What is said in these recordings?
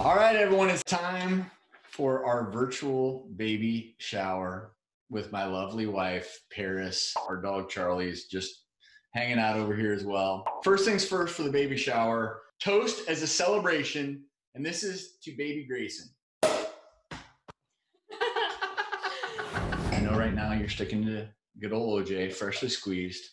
All right, everyone, it's time for our virtual baby shower with my lovely wife, Paris. Our dog, Charlie's just hanging out over here as well. First things first for the baby shower toast as a celebration, and this is to baby Grayson. I know right now you're sticking to good old OJ, freshly squeezed.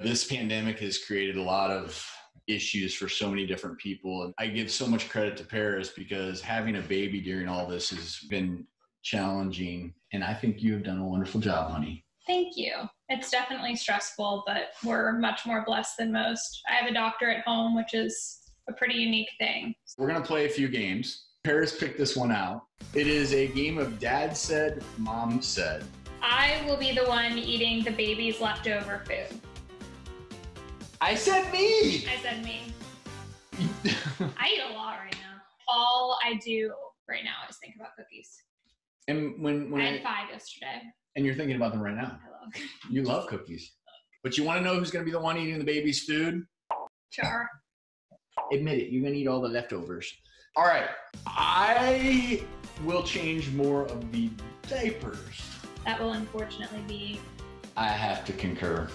This pandemic has created a lot of issues for so many different people. And I give so much credit to Paris because having a baby during all this has been challenging. And I think you have done a wonderful job, honey. Thank you. It's definitely stressful, but we're much more blessed than most. I have a doctor at home, which is a pretty unique thing. We're going to play a few games. Paris picked this one out. It is a game of dad said, mom said. I will be the one eating the baby's leftover food. I said me. I said me. I eat a lot right now. All I do right now is think about cookies. and when when I had five yesterday. and you're thinking about them right now. I love You love cookies. But you want to know who's going to be the one eating the baby's food? char. Admit it, you're going to eat all the leftovers. All right. I will change more of the diapers. That will unfortunately be I have to concur.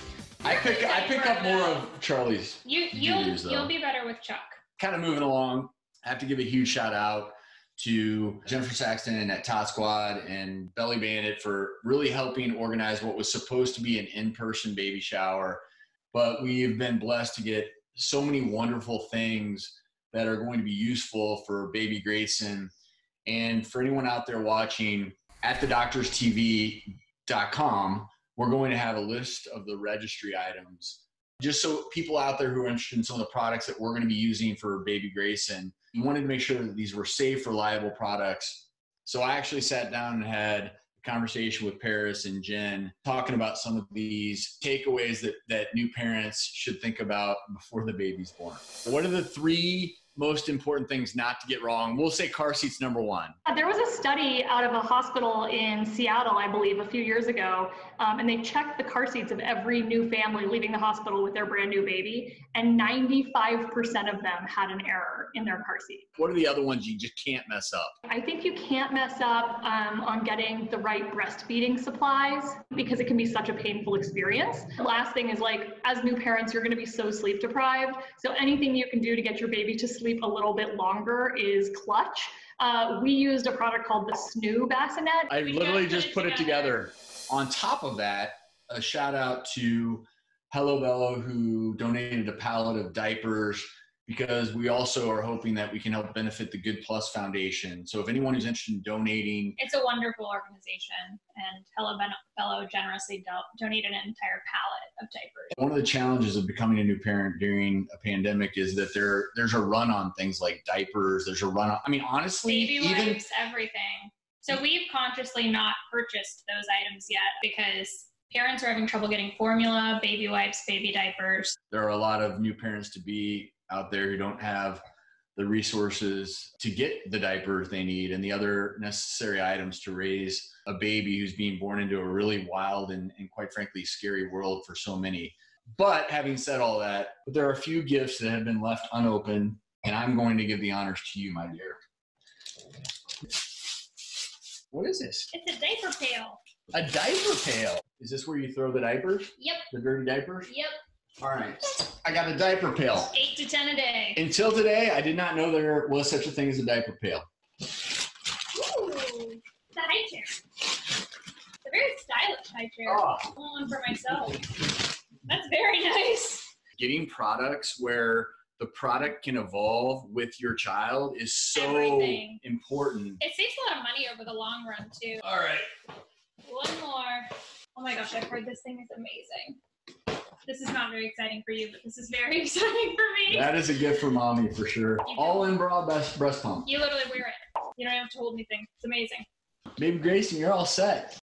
I pick I pick up more of Charlie's. you. You'll you'll be better with Chuck. Kind of moving along. I have to give a huge shout out to Jennifer Saxton at Tot Squad and Belly Bandit for really helping organize what was supposed to be an in-person baby shower. But we've been blessed to get so many wonderful things that are going to be useful for baby Grayson. And for anyone out there watching at thedoctorstv.com, we're going to have a list of the registry items just so people out there who are interested in some of the products that we're going to be using for baby Grayson, we wanted to make sure that these were safe, reliable products. So I actually sat down and had a conversation with Paris and Jen talking about some of these takeaways that, that new parents should think about before the baby's born. What are the three most important things not to get wrong? We'll say car seats number one. There was a study out of a hospital in Seattle, I believe, a few years ago, um, and they checked the car seats of every new family leaving the hospital with their brand new baby, and 95% of them had an error in their car seat. What are the other ones you just can't mess up? I think you can't mess up um, on getting the right breastfeeding supplies because it can be such a painful experience. The last thing is like, as new parents, you're going to be so sleep deprived. So anything you can do to get your baby to sleep a little bit longer is clutch. Uh, we used a product called the Snoo bassinet. I literally just put it together. together. On top of that, a shout out to Hello Bello who donated a pallet of diapers because we also are hoping that we can help benefit the Good Plus Foundation. So if anyone who's interested in donating, It's a wonderful organization, and Hello Ben- Bello generously do- donated an entire pallet of diapers. one of the challenges of becoming a new parent during a pandemic is that there there's a run on things like diapers. There's a run on. I mean, honestly, Baby even wipes, everything. So we've consciously not purchased those items yet because parents are having trouble getting formula, baby wipes, baby diapers. there are a lot of new parents to be out there who don't have the resources to get the diapers they need and the other necessary items to raise a baby who's being born into a really wild and, and quite frankly scary world for so many. But having said all that, there are a few gifts that have been left unopened, and I'm going to give the honors to you, my dear. What is this? It's a diaper pail. A diaper pail. Is this where you throw the diapers? Yep, The dirty diapers? yep. All right. I got a diaper pail. Eight to ten a day. Until today, I did not know there was such a thing as a diaper pail. Ooh, it's a high chair. It's a very stylish high chair. Oh. One for myself. That's very nice. Getting products where the product can evolve with your child is so Everything. important. It saves a lot of money over the long run too. All right. One more. Oh my gosh, I've heard this thing is amazing. This is not very exciting for you, but this is very exciting for me. That is a gift for mommy for sure. All in bra breast, breast pump. You literally wear it. You don't have to hold anything. It's amazing. Baby Grayson, you're all set.